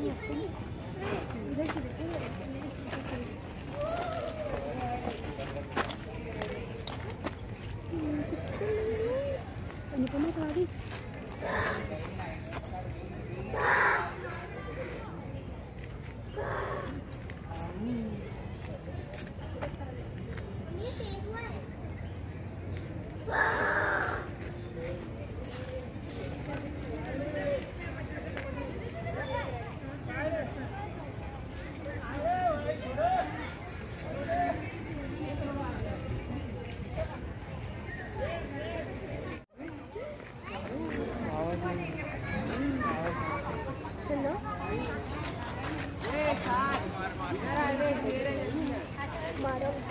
a h o ka na, Kari?